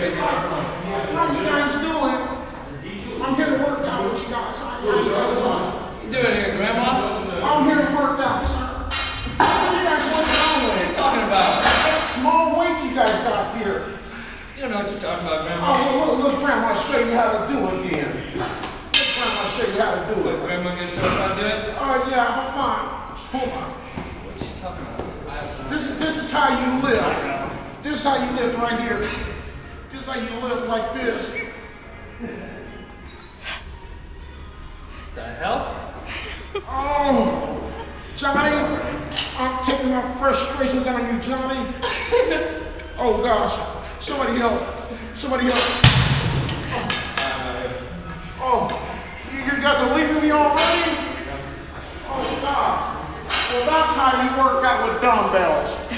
How you guys doing? I'm here to work out with you guys. How you guys doing? You doing here, Grandma? I'm here to work out, sir. What you guys working on What are you talking about? That small weight you guys got here. You don't know what you're talking about, Grandma. Oh, look, look, Grandma, show you how to do it then. Let Grandma show you how to do What, it. Grandma gonna show us how to do it? Oh, yeah, hold on. Hold on. What's she talking about? This is, this is how you live. This is how you live right here. This like you live like this. The hell? Oh, Johnny, I'm taking my frustrations on you, Johnny. Oh gosh, somebody help! Somebody help! Oh, oh, you, you guys are leaving me already? Oh God! Well, that's how you work out with dumbbells.